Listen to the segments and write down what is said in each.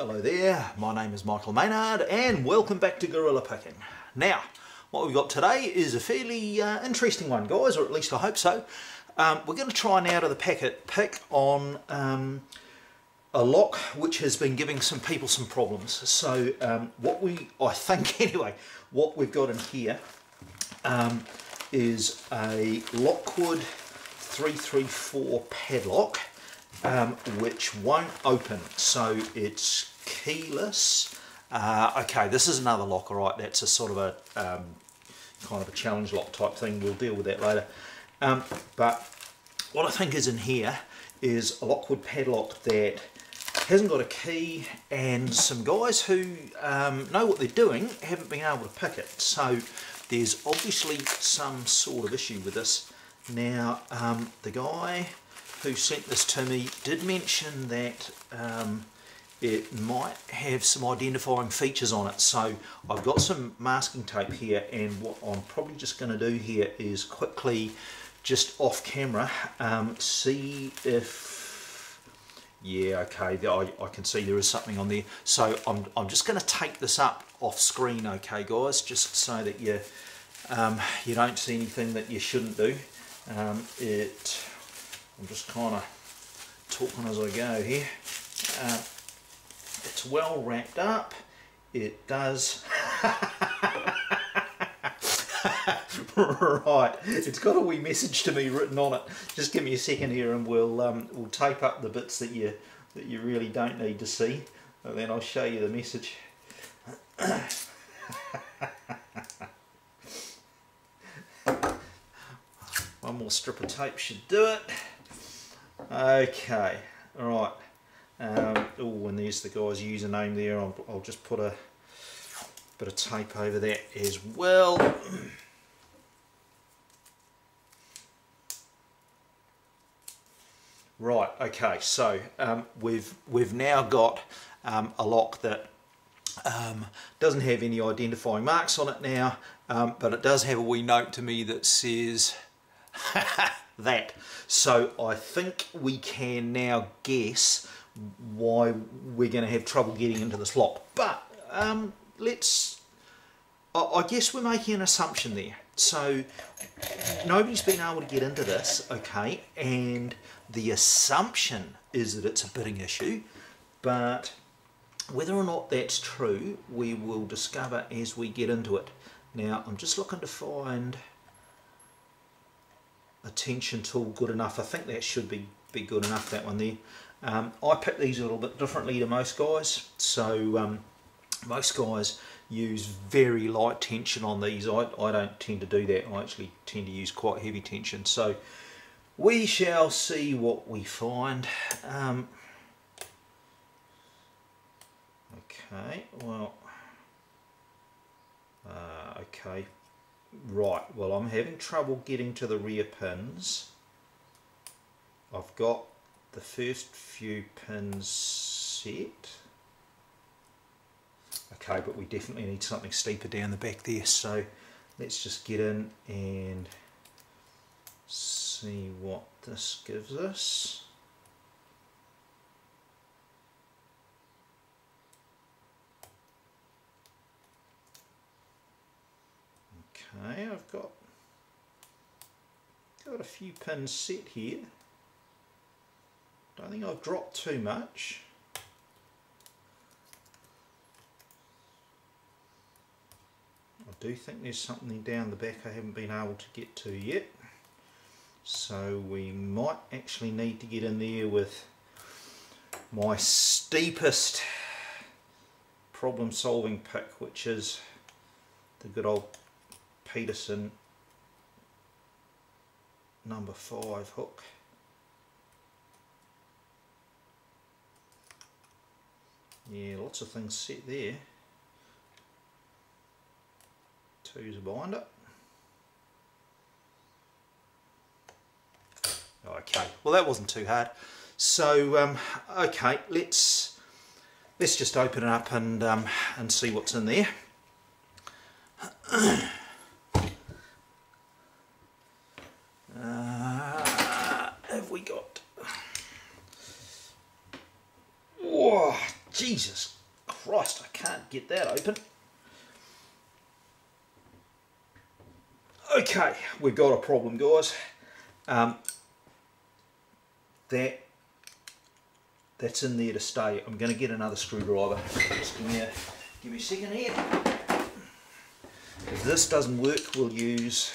Hello there, my name is Michael Maynard and welcome back to Gorilla Picking. Now, what we've got today is a fairly uh, interesting one guys, or at least I hope so. Um, we're going to try and out of the packet pick on um, a lock which has been giving some people some problems. So um, what we, I think anyway, what we've got in here um, is a Lockwood 334 padlock um, which won't open. So it's keyless. Uh, okay, this is another lock, all right. That's a sort of a um, kind of a challenge lock type thing. We'll deal with that later. Um, but what I think is in here is a Lockwood padlock that hasn't got a key and some guys who um, know what they're doing haven't been able to pick it. So there's obviously some sort of issue with this. Now, um, the guy who sent this to me did mention that um, it might have some identifying features on it. So I've got some masking tape here and what I'm probably just going to do here is quickly just off camera um, see if yeah okay I, I can see there is something on there. So I'm, I'm just going to take this up off screen okay guys just so that you um, you don't see anything that you shouldn't do. Um, it I'm just kind of talking as I go here. Uh, it's well wrapped up. It does. right, it's got a wee message to me written on it. Just give me a second here, and we'll um, we'll tape up the bits that you that you really don't need to see, and then I'll show you the message. One more strip of tape should do it. Okay, all right. Um, oh, and there's the guy's username there. I'll, I'll just put a bit of tape over that as well. Right, okay, so um, we've we've now got um, a lock that um, doesn't have any identifying marks on it now, um, but it does have a wee note to me that says that. So I think we can now guess why we're going to have trouble getting into this lock. But um, let's, I guess we're making an assumption there. So nobody's been able to get into this, okay, and the assumption is that it's a bitting issue, but whether or not that's true, we will discover as we get into it. Now, I'm just looking to find a tension tool good enough. I think that should be, be good enough, that one there. Um, I pick these a little bit differently to most guys. So um, most guys use very light tension on these. I, I don't tend to do that. I actually tend to use quite heavy tension. So we shall see what we find. Um, okay, well, uh, okay, Right, well I'm having trouble getting to the rear pins. I've got the first few pins set. Okay, but we definitely need something steeper down the back there, so let's just get in and see what this gives us. Okay, I've got got a few pins set here. Don't think I've dropped too much. I do think there's something down the back I haven't been able to get to yet. So we might actually need to get in there with my steepest problem solving pick which is the good old Peterson number five hook. Yeah, lots of things set there. Two's a binder. Okay, well that wasn't too hard. So um, okay, let's let's just open it up and um, and see what's in there. Jesus Christ, I can't get that open. Okay, we've got a problem, guys. Um, that that's in there to stay. I'm going to get another screwdriver. Just give me a give me a second here. If this doesn't work, we'll use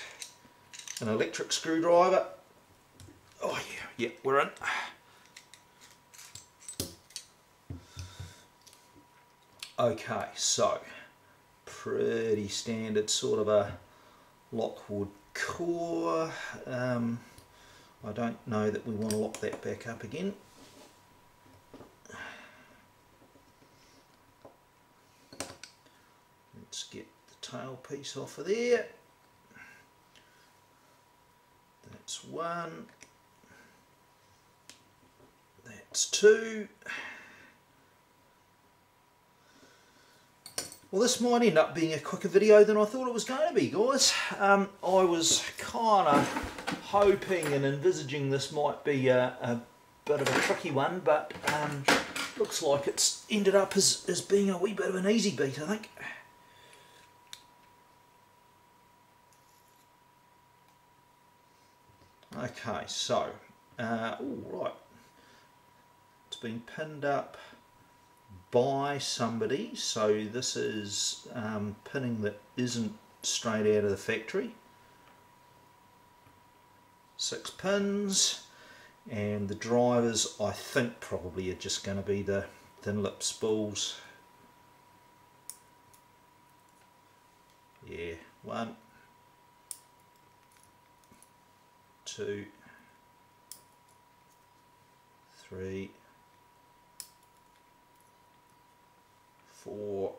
an electric screwdriver. Oh yeah, yeah, we're in. Okay, so pretty standard sort of a Lockwood core. Um, I don't know that we want to lock that back up again. Let's get the tail piece off of there. That's one. That's two. Well, this might end up being a quicker video than I thought it was going to be, guys. Um, I was kind of hoping and envisaging this might be a, a, bit of a tricky one, but um, looks like it's ended up as, as being a wee bit of an easy beat, I think. Okay, so, uh, all right, it's been pinned up by somebody. So this is um, pinning that isn't straight out of the factory. Six pins and the drivers I think probably are just going to be the thin lip spools yeah one two three four,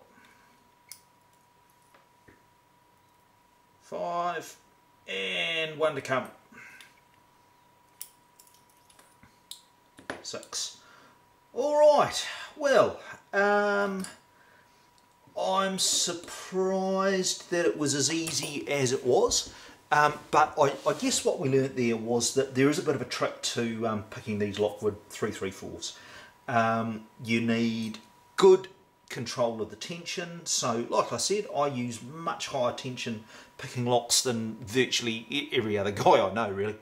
five, and one to come. Six. All right, well, um, I'm surprised that it was as easy as it was. Um, but I, I, guess what we learnt there was that there is a bit of a trick to um, picking these Lockwood 334s. Um, you need good control of the tension. So like I said, I use much higher tension picking locks than virtually every other guy I know really.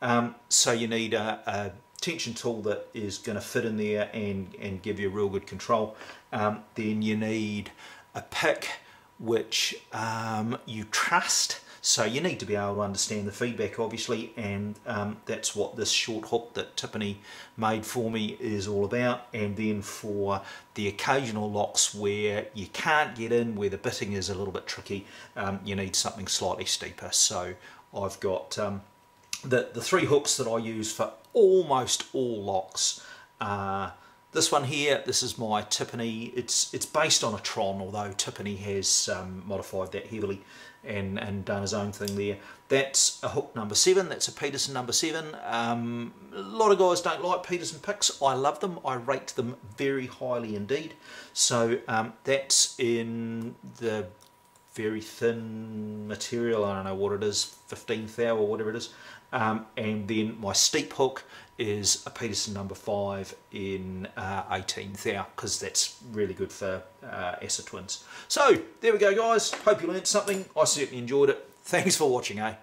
Um, so you need a, a, tension tool that is going to fit in there and, and give you real good control. Um, then you need a pick which um, you trust so you need to be able to understand the feedback obviously and um, that's what this short hook that Tiffany made for me is all about and then for the occasional locks where you can't get in, where the bitting is a little bit tricky, um, you need something slightly steeper. So I've got um, the, the three hooks that I use for almost all locks uh, this one here, this is my Tiffany. It's it's based on a Tron, although Tiffany has um, modified that heavily and, and done his own thing there. That's a hook number seven. That's a Peterson number seven. Um, a lot of guys don't like Peterson picks. I love them. I rate them very highly indeed. So um, that's in the very thin material. I don't know what it is, 15th thou or whatever it is. Um, and then my steep hook is a Peterson number 5 in uh, 18th thou because that's really good for uh, ASSA twins. So there we go guys, hope you learned something, I certainly enjoyed it. Thanks for watching eh.